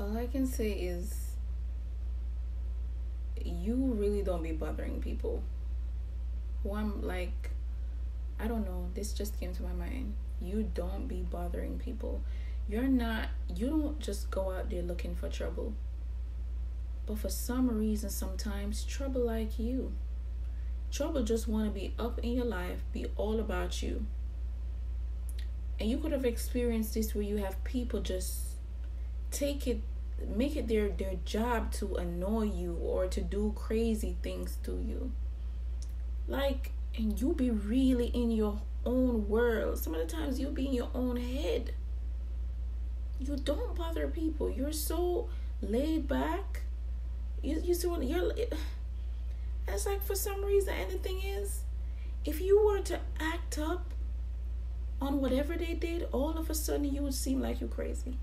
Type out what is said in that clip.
All I can say is you really don't be bothering people. Who I'm like, I don't know, this just came to my mind. You don't be bothering people. You're not, you don't just go out there looking for trouble. But for some reason, sometimes trouble like you. Trouble just want to be up in your life, be all about you. And you could have experienced this where you have people just take it make it their their job to annoy you or to do crazy things to you. Like and you be really in your own world. Some of the times you be in your own head. You don't bother people. You're so laid back. You you see what you're it's like for some reason and the thing is if you were to act up on whatever they did all of a sudden you would seem like you're crazy